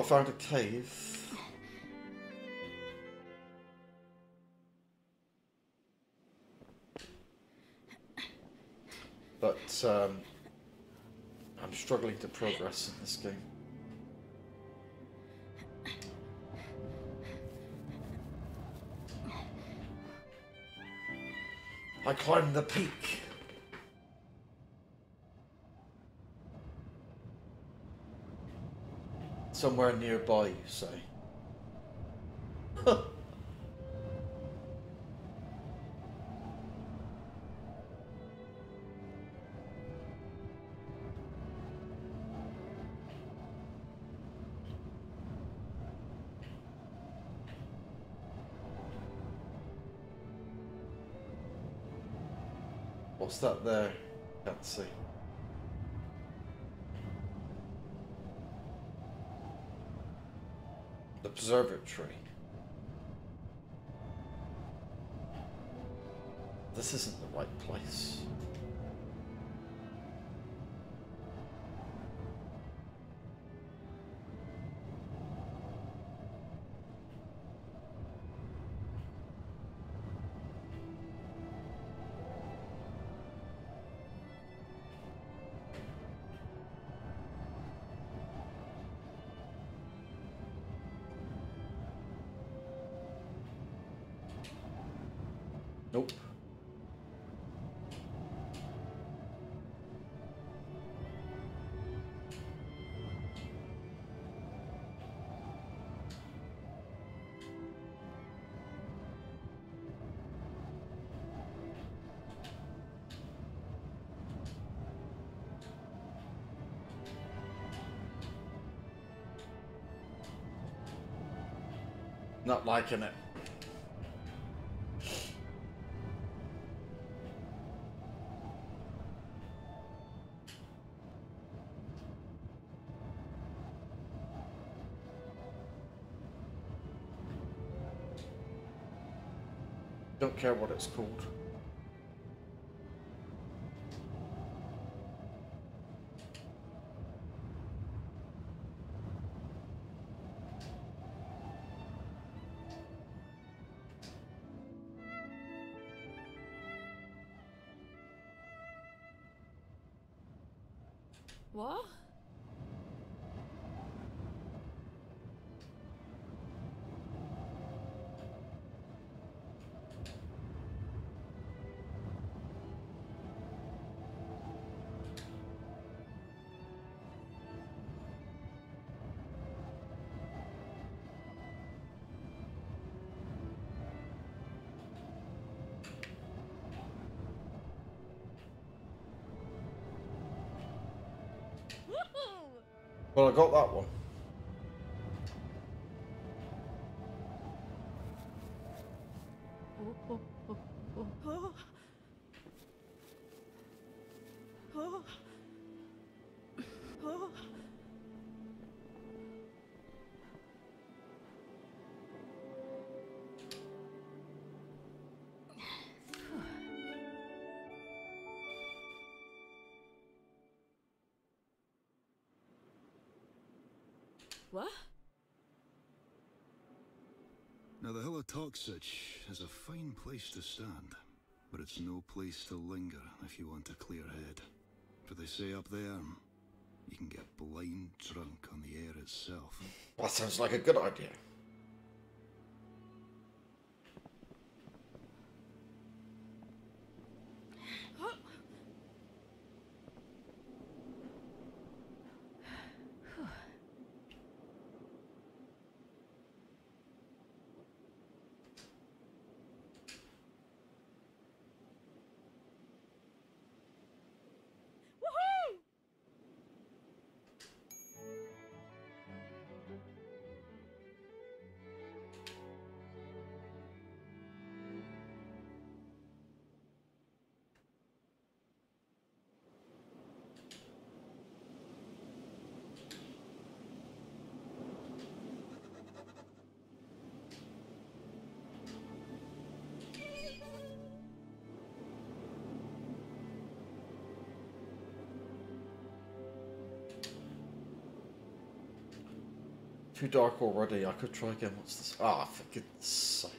I found a But um, I'm struggling to progress in this game. I climbed the peak. Somewhere nearby, you say? What's that there? Can't see. The observatory. This isn't the right place. Nope. Not liking it. Care what it's called. Well, I got that one. What? Now, the Hill of Toxich is a fine place to stand, but it's no place to linger if you want a clear head. For they say up there, you can get blind drunk on the air itself. That sounds like a good idea. Too dark already. I could try again. What's this? Ah, for goodness sake.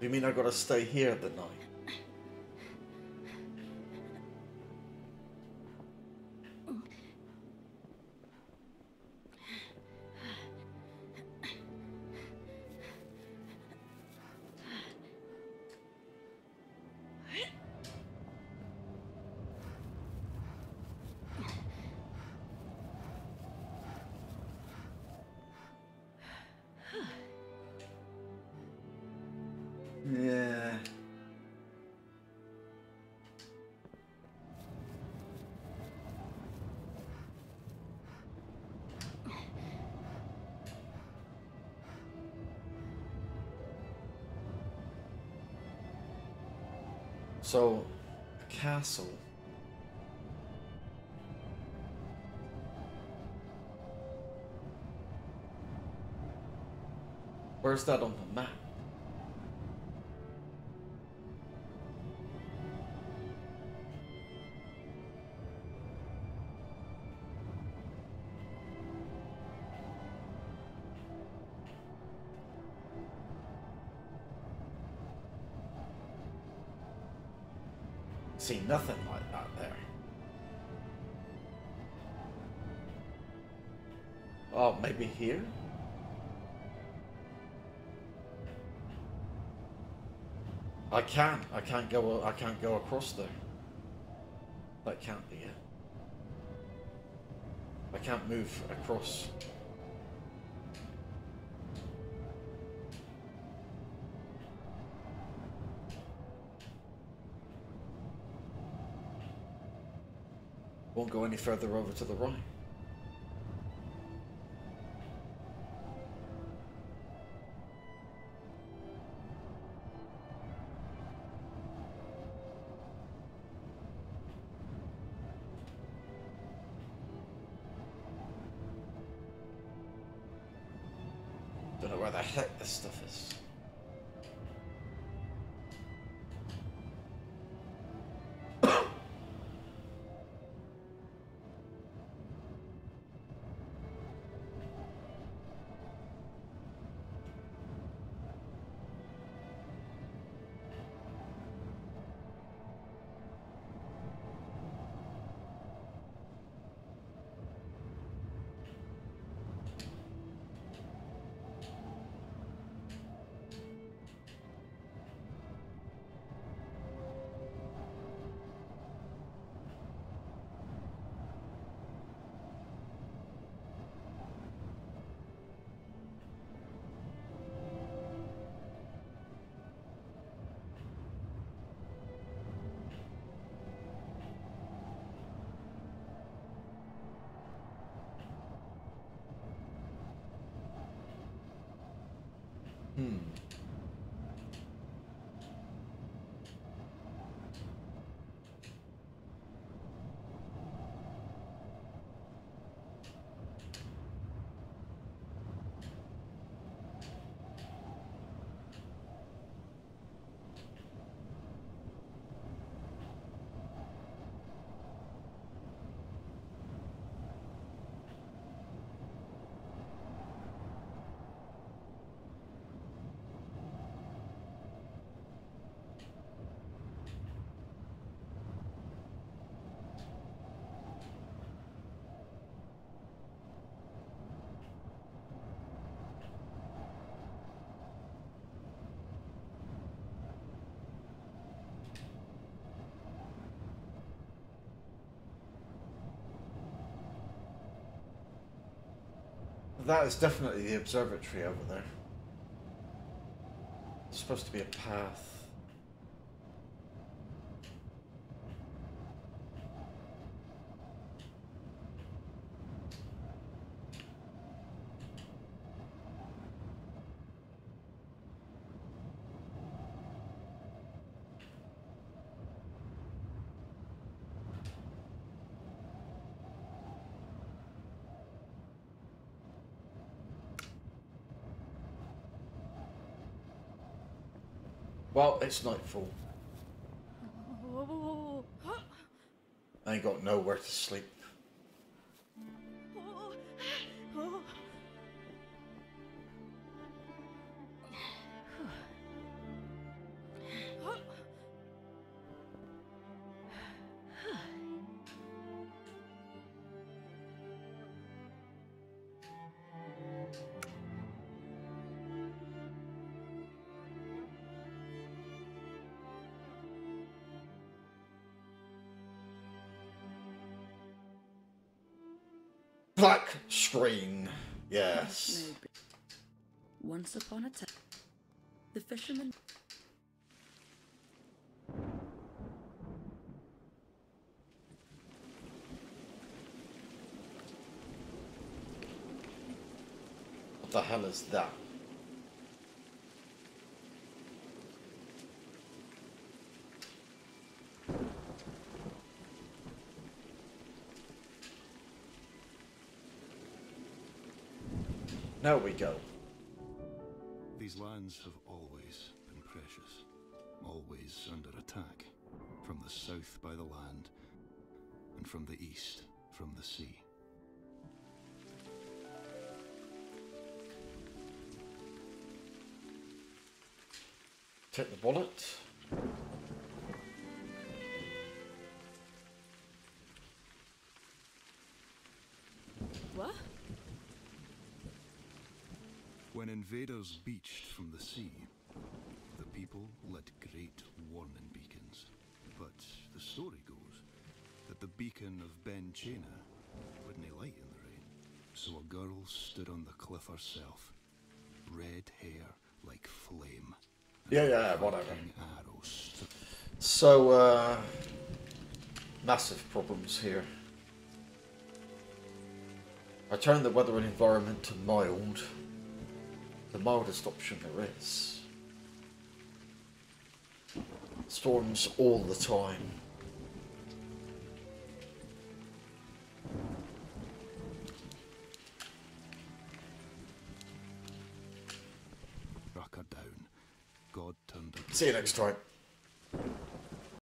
You mean I gotta stay here the night? Yeah. So, a castle. Where's that on the map? See nothing like that there. Oh, maybe here? I can't. I can't go. I can't go across there. That can't be it. I can't move across. Go any further over to the right. Don't know where the heck this stuff is. 嗯。That is definitely the observatory over there. It's supposed to be a path. Well, it's nightfall. Oh. I got nowhere to sleep. Black screen. Yes. Once upon a time, the fisherman. What the hell is that? Now we go. These lands have always been precious, always under attack, from the south by the land, and from the east from the sea. Take the bullet. Invaders beached from the sea, the people lit great warning beacons. But the story goes that the beacon of Ben Chena wouldn't light in the rain. So a girl stood on the cliff herself, red hair like flame. Yeah, yeah, whatever. flanking arrow stu- So, uh, massive problems here. I turned the weather and environment to mild, the mildest option there is. Storms all the time. struck her down. God turned See you next time.